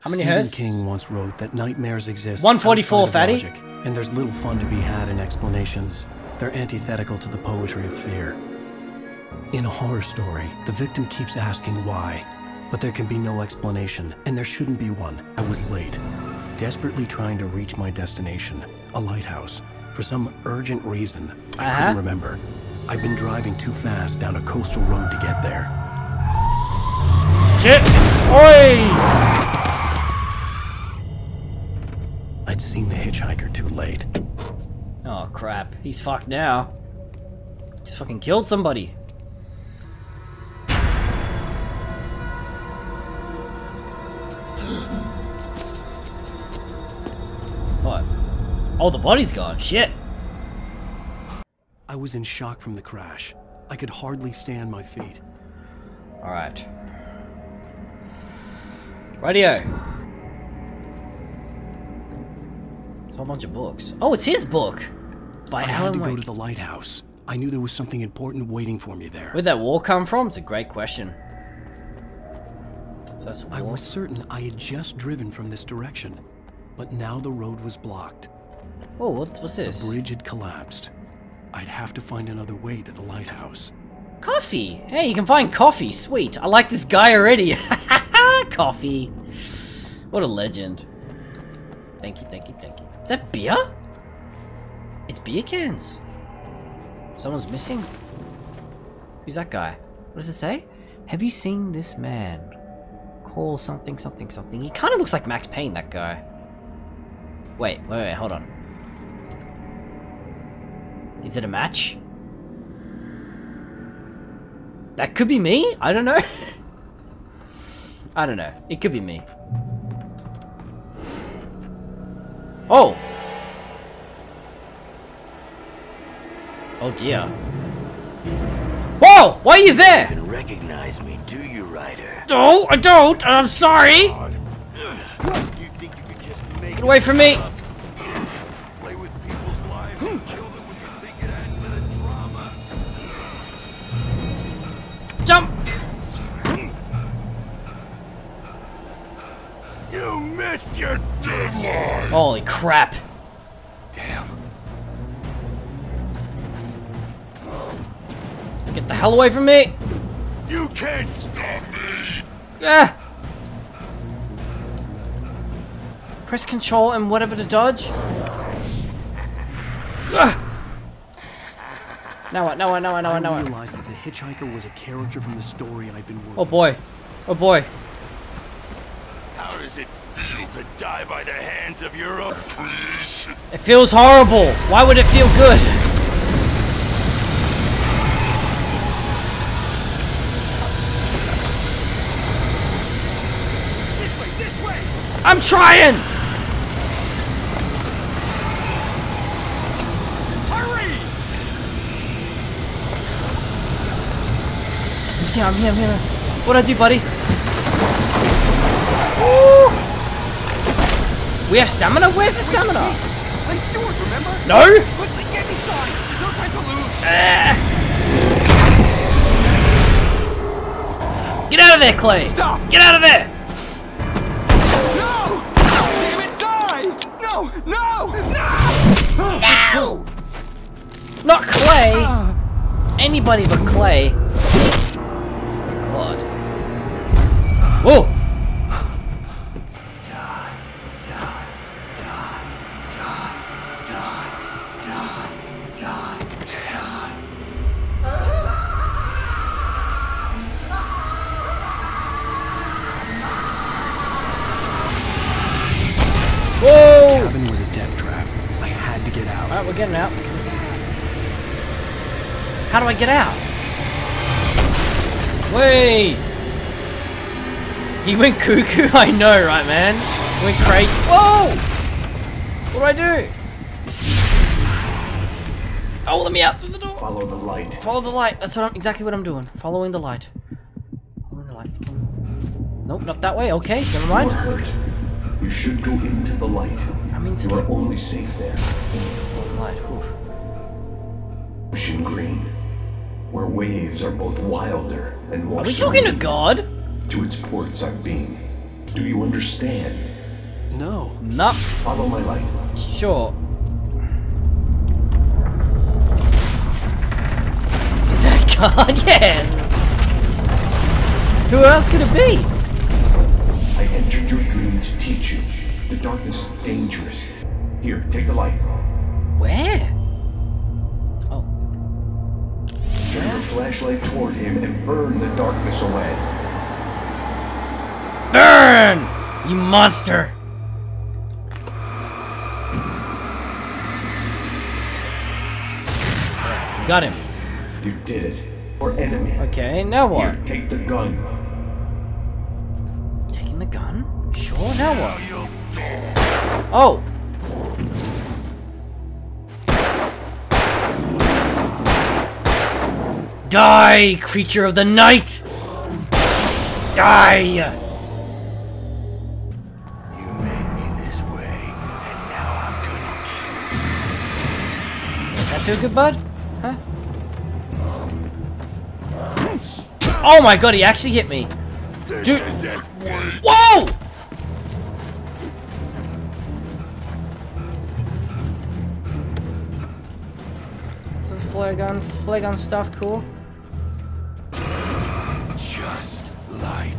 How many Stephen hertz? King once wrote that nightmares exist 144, outside of fatty. logic, and there's little fun to be had in explanations. They're antithetical to the poetry of fear. In a horror story, the victim keeps asking why, but there can be no explanation, and there shouldn't be one. I was late, desperately trying to reach my destination, a lighthouse. For some urgent reason, I Uh-huh. couldn't remember. I'd been driving too fast down a coastal road to get there. Shit! Oi! I'd seen the hitchhiker too late. Oh crap, he's fucked now. Just fucking killed somebody. What? Oh, the body's gone. Shit. I was in shock from the crash. I could hardly stand my feet. Alright. Radio. Whole bunch of books. Oh, it's his book! By I had Alan to go to the lighthouse. I knew there was something important waiting for me there. Where'd that wall come from? It's a great question. So I was certain I had just driven from this direction, but now the road was blocked. Oh, what, what's The this? bridge had collapsed. I'd have to find another way to the lighthouse. Coffee! Hey, you can find coffee. Sweet. I like this guy already. coffee. What a legend. Thank you, thank you, thank you. Is that beer? It's beer cans. Someone's missing. Who's that guy? What does it say? Have you seen this man? Call something, something, something. He kind of looks like Max Payne, that guy. Wait, wait, wait, hold on. Is it a match? That could be me? I don't know. I don't know. It could be me. Oh! Oh dear. Whoa! Why are you there? even recognize me, do you, writer? No, I don't, and I'm sorry! You think you can just make Get away from me! play with people's lives and kill them when you think it adds to the drama? Jump! You missed your deadline! Holy crap. Damn. Get the hell away from me! You can't stop me! Ah! Press control and whatever to dodge. Ah! Now what, now what, now what, now what, now I realized that the hitchhiker was a character from the story I'd been working Oh boy. Oh boy. How does it feel to die by the hands of your own creation? It feels horrible. Why would it feel good? This way, this way! I'm trying! Hurry! Yeah, I'm here, I'm here. What'd I do, buddy? We have stamina? Where's the stamina? Play Stewart, remember? No? Quickly, get me inside! There's no time to lose! Ah. Get out of there, Clay! Stop. Get out of there! No! Damn it, die! No! No! No! No! Not Clay! Anybody but Clay. God. Whoa! Getting out. How do I get out? Wait! He went cuckoo? I know, right, man? He went crazy. Whoa! What do I do? Oh, let me out through the door. Follow the light. Follow the light. That's what I'm exactly what I'm doing. Following the light. Following the light. Nope, not that way. Okay, never mind. You should go into the light. I'm into You are the only safe there. Ocean Green, where waves are both wilder and more Are we talking to serene. God? To its ports I've been. Do you understand? No. Not. Follow my light. Sure. Is that God? Yeah. Who else could it be? I entered your dream to teach you. The darkness is dangerous. Here, take the light. Where? Flashlight toward him and burn the darkness away. Burn! You monster! Got him. You did it. Or enemy. Okay, now what? Here, take the gun. Taking the gun? Sure, now what? Oh! Die, creature of the night! Die! You made me this way, and now I'm gonna That feel good, bud? Huh? Oh my god, he actually hit me. This Dude. Whoa! The flare gun, flare gun stuff, cool. Like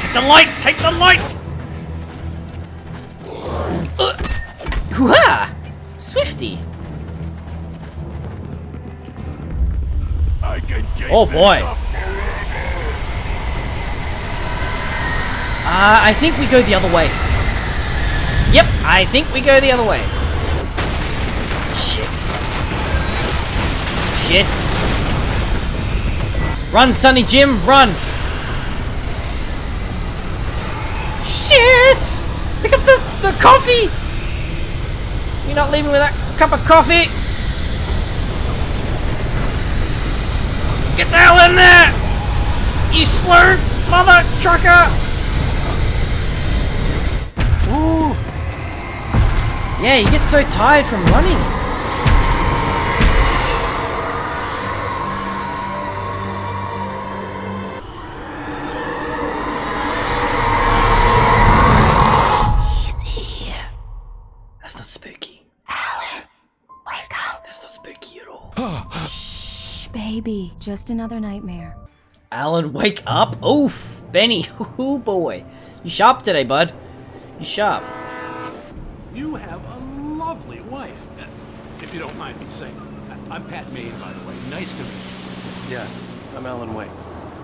Take the light! Take the light! Uh, hoo-ha! Swifty! I can Oh, boy. Uh, I think we go the other way. Yep, I think we go the other way. Shit. Shit. Run, Sonny Jim, run! Shit! Pick up the, the coffee! You're not leaving with that cup of coffee! Get the hell in there! You slurred mother trucker! Yeah, you get so tired from running. He's here. That's not spooky. Alan, wake up. That's not spooky at all. Shh, baby. Just another nightmare. Alan, wake up. Oof. Benny. Oh boy. You sharp today, bud. You sharp. You have a lovely wife. Uh, If you don't mind me saying. I- I'm Pat Maine, by the way. Nice to meet you. Yeah, I'm Alan Wake.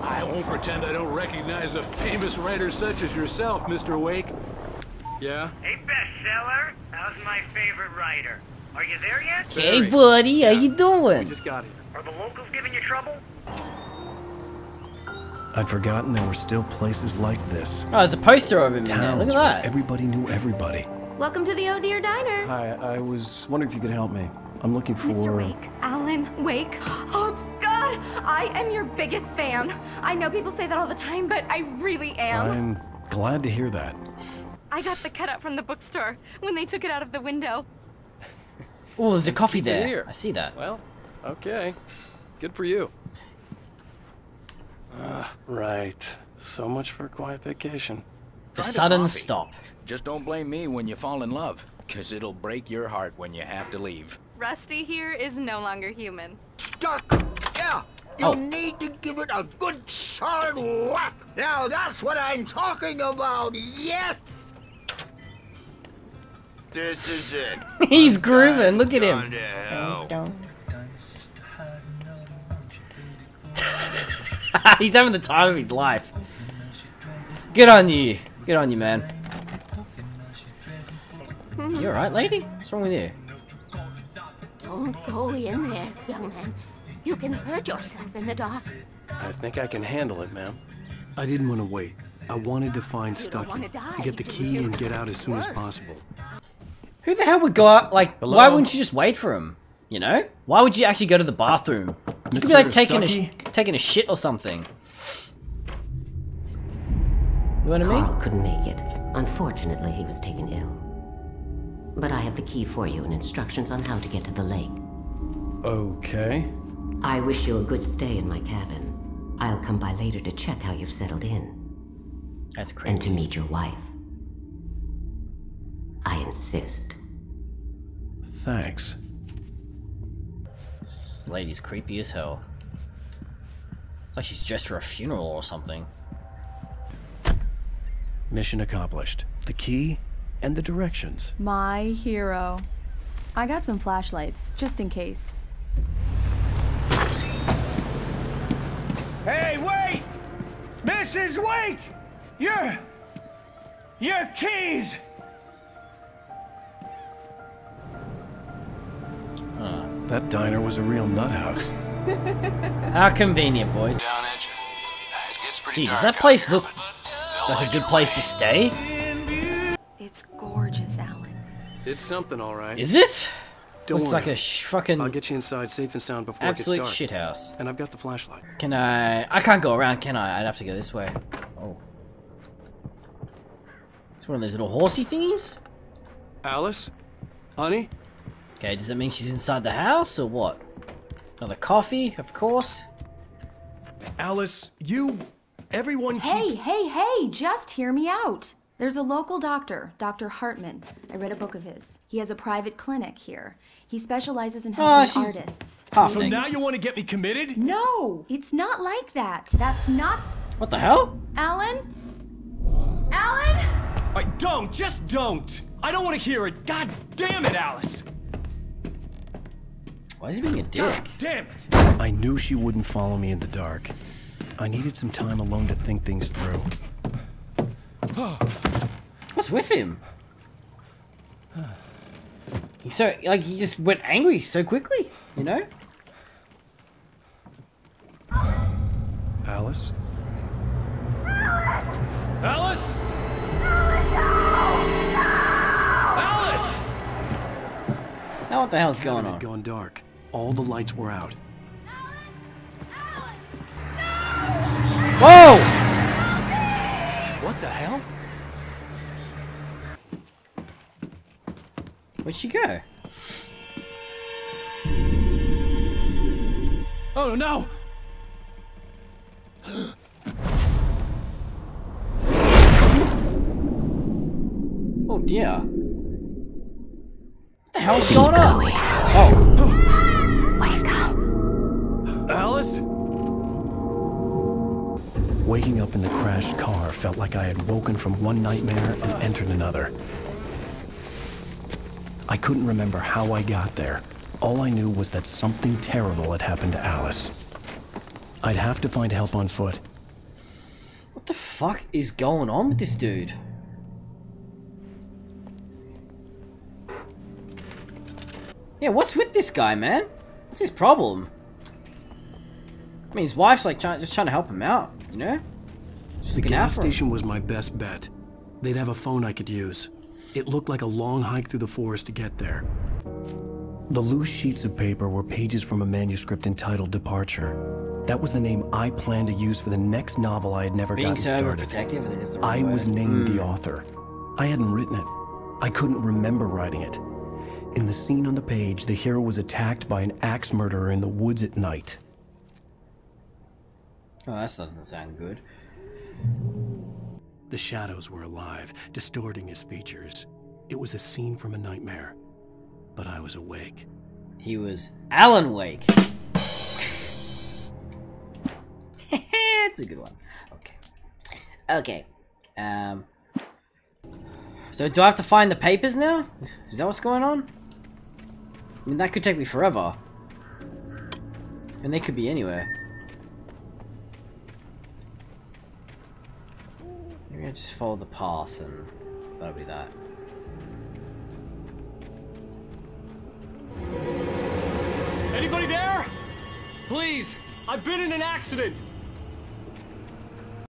I won't pretend I don't recognize a famous writer such as yourself, Mr. Wake. Yeah? Hey, bestseller. How's my favorite writer? Are you there yet? Hey, Barry. buddy. How you doing? We just got here. Are the locals giving you trouble? I'd forgotten there were still places like this. Oh, there's a poster of him in there. Towns Look at that. everybody knew everybody. Welcome to the Oh Dear Diner. Hi, I was wondering if you could help me. I'm looking for. Mr. Wake. Alan Wake. Oh, God. I am your biggest fan. I know people say that all the time, but I really am. I'm glad to hear that. I got the cutout from the bookstore when they took it out of the window. Oh, there's a coffee there. here. I see that. Well, okay. Good for you. Ah, right. So much for a quiet vacation. The Try the sudden coffee. stop. Just don't blame me when you fall in love, because it'll break your heart when you have to leave. Rusty here is no longer human. Duck! Yeah! You Oh. need to give it a good solid whack! Now that's what I'm talking about! Yes! This is it. He's grooving. Look at him. He's having the time of his life. Good on you. Good on you, man. You alright, lady? What's wrong with you? Don't go in there, young man. You can hurt yourself in the dark. I think I can handle it, ma'am. I didn't want to wait. I wanted to find Stucky wanna to get the key and get out as soon as possible. Who the hell would go out? Like, why wouldn't you just wait for him? You know? Why would you actually go to the bathroom? You could be like taking a taking a shit or something. You know what I mean? Carl couldn't make it. Unfortunately, he was taken ill. But I have the key for you and instructions on how to get to the lake. Okay. I wish you a good stay in my cabin. I'll come by later to check how you've settled in. That's And to meet your wife. I insist. Thanks. This lady's creepy as hell. It's like she's dressed for a funeral or something. Mission accomplished. The key and the directions. My hero. I got some flashlights, just in case. Hey, wait! Mrs. Wake! Your... Your keys! That diner was a real nut house. How convenient, boys. Gee, does that place look like a good place to stay? It's gorgeous, Alan. It's something, all right. Is it? Don't Looks worry. like a sh fucking I'll get you inside safe and sound before absolute it gets shit dark. house. And I've got the flashlight. Can I? I can't go around, can I? I'd have to go this way. Oh. It's one of those little horsey thingies? Alice? Honey? Okay, does that mean she's inside the house, or what? Another coffee, of course. Alice, you... Everyone Hey, hey, hey, just hear me out. There's a local doctor, Dr. Hartman. I read a book of his. He has a private clinic here. He specializes in Ah, helping she's artists. So now you want to get me committed? No, it's not like that. That's not. What the hell? Alan? Alan? I don't, just don't. I don't want to hear it. God damn it, Alice. Why is he being a dick? God Damn it. I knew she wouldn't follow me in the dark. I needed some time alone to think things through. What's with him? He's so like he just went angry so quickly, you know? Alice? Alice? Alice! Now what the hell's going It on? gone dark. All the lights were out. Whoa! What the hell? Where'd she go? Oh no! Oh dear. What the hell's going on? Oh, Wake up. Alice? Waking up in the crashed car felt like I had woken from one nightmare and entered another. I couldn't remember how I got there. All I knew was that something terrible had happened to Alice. I'd have to find help on foot. what the fuck is going on with this dude? Yeah, what's with this guy, man? What's his problem? I mean, his wife's like trying, just trying to help him out, you know? Just The gas him. station was my best bet. They'd have a phone I could use. It looked like a long hike through the forest to get there. The loose sheets of paper were pages from a manuscript entitled Departure. That was the name I planned to use for the next novel I had never Being gotten so started. I think is the I wrong was word. named the Hmm. author. I hadn't written it. I couldn't remember writing it. In the scene on the page, the hero was attacked by an axe murderer in the woods at night. Oh, that doesn't sound good. The shadows were alive, distorting his features. It was a scene from a nightmare, but I was awake. He was Alan Wake. It's a good one. Okay. Okay. Um. So do I have to find the papers now? Is that what's going on? I mean, that could take me forever. And they could be anywhere. I just follow the path and that'll be that. Anybody there? Please, I've been in an accident.